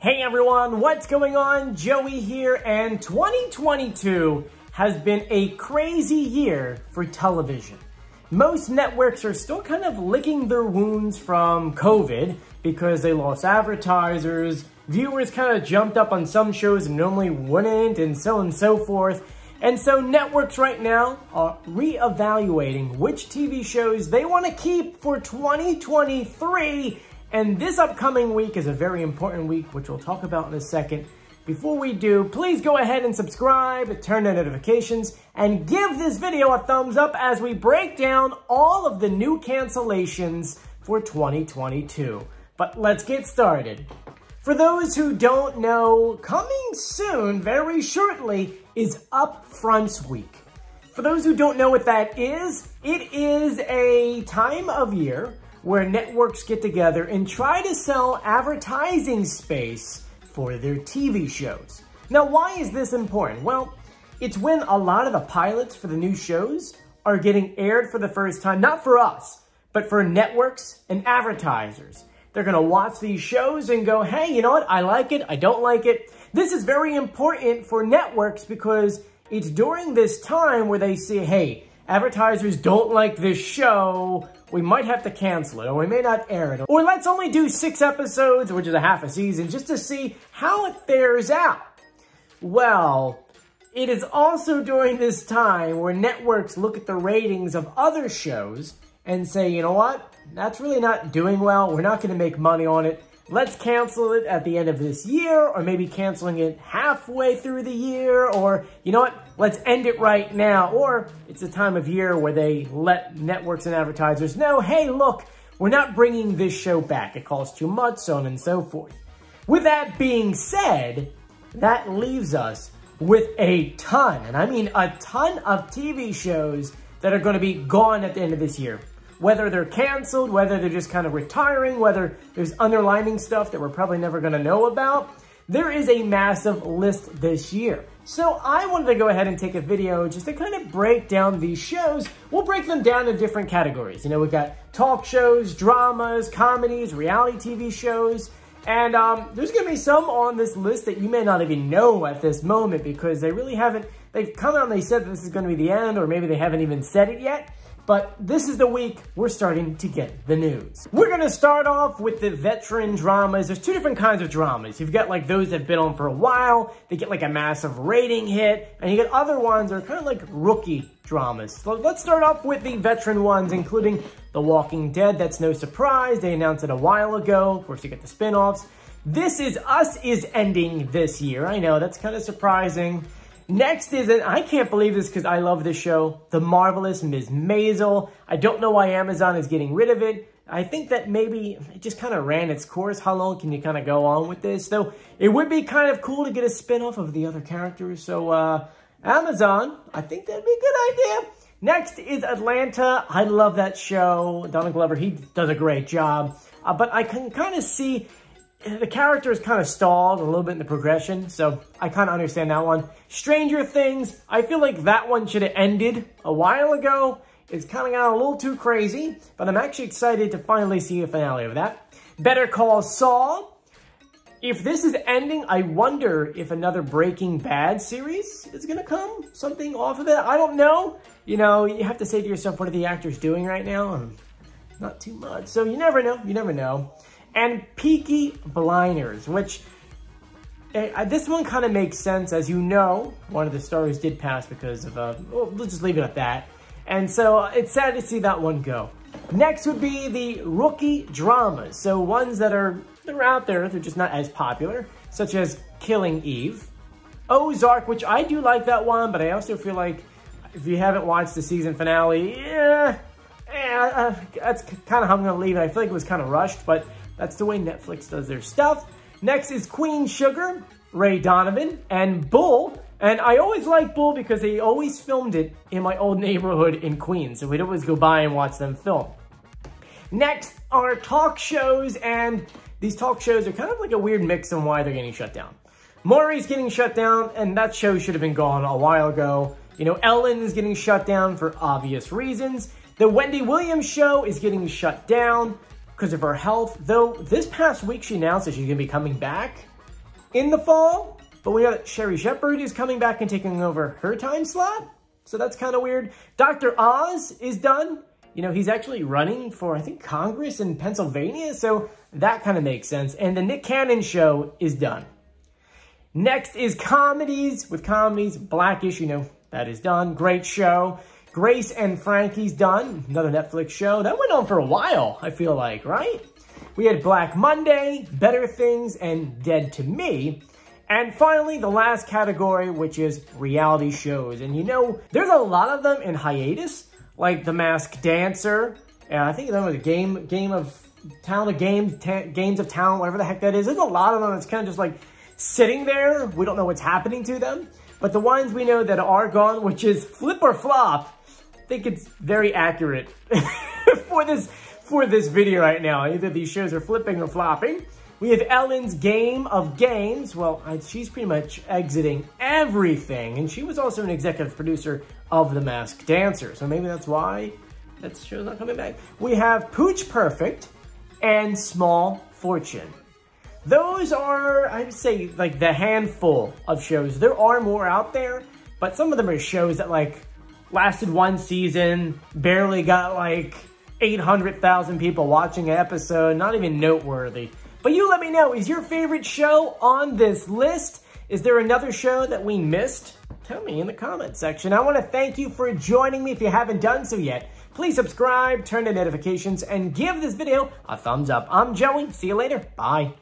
Hey everyone, what's going on? Joey here, and 2022 has been a crazy year for television. Most networks are still kind of licking their wounds from COVID because they lost advertisers, viewers kind of jumped up on some shows and normally wouldn't, and so on and so forth. And so networks right now are reevaluating which TV shows they want to keep for 2023 and this upcoming week is a very important week, which we'll talk about in a second. Before we do, please go ahead and subscribe, turn on notifications, and give this video a thumbs up as we break down all of the new cancellations for 2022. But let's get started. For those who don't know, coming soon, very shortly, is Upfronts Week. For those who don't know what that is, it is a time of year where networks get together and try to sell advertising space for their TV shows. Now, why is this important? Well, it's when a lot of the pilots for the new shows are getting aired for the first time, not for us, but for networks and advertisers. They're going to watch these shows and go, hey, you know what? I like it. I don't like it. This is very important for networks because it's during this time where they see, hey, advertisers don't like this show, we might have to cancel it, or we may not air it. Or let's only do six episodes, which is a half a season, just to see how it fares out. Well, it is also during this time where networks look at the ratings of other shows and say, you know what, that's really not doing well, we're not going to make money on it, let's cancel it at the end of this year, or maybe canceling it halfway through the year, or you know what, let's end it right now. Or it's a time of year where they let networks and advertisers know, hey, look, we're not bringing this show back. It costs too much, so on and so forth. With that being said, that leaves us with a ton, and I mean a ton of TV shows that are going to be gone at the end of this year whether they're canceled, whether they're just kind of retiring, whether there's underlining stuff that we're probably never going to know about. There is a massive list this year. So I wanted to go ahead and take a video just to kind of break down these shows. We'll break them down in different categories. You know, we've got talk shows, dramas, comedies, reality TV shows, and um, there's going to be some on this list that you may not even know at this moment because they really haven't, they've come out and they said this is going to be the end or maybe they haven't even said it yet but this is the week we're starting to get the news. We're gonna start off with the veteran dramas. There's two different kinds of dramas. You've got like those that have been on for a while, they get like a massive rating hit, and you get other ones that are kind of like rookie dramas. So let's start off with the veteran ones, including The Walking Dead. That's no surprise. They announced it a while ago. Of course, you get the spin-offs. This Is Us is ending this year. I know, that's kind of surprising. Next is, and I can't believe this because I love this show, The Marvelous Ms. Maisel. I don't know why Amazon is getting rid of it. I think that maybe it just kind of ran its course. How long can you kind of go on with this? Though it would be kind of cool to get a spin-off of the other characters. So uh, Amazon, I think that'd be a good idea. Next is Atlanta. I love that show. Donald Glover, he does a great job. Uh, but I can kind of see the character is kind of stalled a little bit in the progression, so I kind of understand that one. Stranger Things, I feel like that one should have ended a while ago. It's kind of got a little too crazy, but I'm actually excited to finally see a finale of that. Better Call Saul. If this is ending, I wonder if another Breaking Bad series is going to come. Something off of it. I don't know. You know, you have to say to yourself, what are the actors doing right now? Hmm, not too much. So you never know. You never know and Peaky Blinders, which uh, this one kind of makes sense. As you know, one of the stars did pass because of, uh, well, let's just leave it at that. And so uh, it's sad to see that one go. Next would be the rookie dramas. So ones that are, they're out there, they're just not as popular, such as Killing Eve. Ozark, which I do like that one, but I also feel like if you haven't watched the season finale, yeah, yeah uh, that's kind of how I'm going to leave it. I feel like it was kind of rushed, but that's the way Netflix does their stuff. Next is Queen Sugar, Ray Donovan, and Bull. And I always like Bull because they always filmed it in my old neighborhood in Queens. So we'd always go by and watch them film. Next are talk shows, and these talk shows are kind of like a weird mix on why they're getting shut down. Maury's getting shut down, and that show should have been gone a while ago. You know, Ellen is getting shut down for obvious reasons. The Wendy Williams show is getting shut down because of her health. Though this past week she announced that she's going to be coming back. in the fall, but we know that Sherri Shepherd is coming back and taking over her time slot. So that's kind of weird. Dr. Oz is done. You know, he's actually running for, I think, Congress in Pennsylvania. So that kind of makes sense. And the Nick Cannon show is done. Next is comedies. With comedies, Blackish, you know, that is done. Great show. Grace and Frankie's done. Another Netflix show. That went on for a while, I feel like, right? We had Black Monday, Better Things, and Dead to Me. And finally, the last category, which is reality shows. And you know, there's a lot of them in hiatus, like The Masked Dancer. And I think that was a game, game of Town of Games, Games of Town, whatever the heck that is. There's a lot of them that's kind of just like sitting there. We don't know what's happening to them. But the ones we know that are gone, which is Flip or Flop, think it's very accurate for this for this video right now. Either these shows are flipping or flopping. We have Ellen's Game of Games. Well, she's pretty much exiting everything. And she was also an executive producer of The Masked Dancer. So maybe that's why that show's not coming back. We have Pooch Perfect and Small Fortune. Those are, I'd say, like the handful of shows. There are more out there, but some of them are shows that like lasted one season, barely got like 800,000 people watching an episode, not even noteworthy. But you let me know, is your favorite show on this list? Is there another show that we missed? Tell me in the comments section. I want to thank you for joining me if you haven't done so yet. Please subscribe, turn on notifications, and give this video a thumbs up. I'm Joey. See you later. Bye.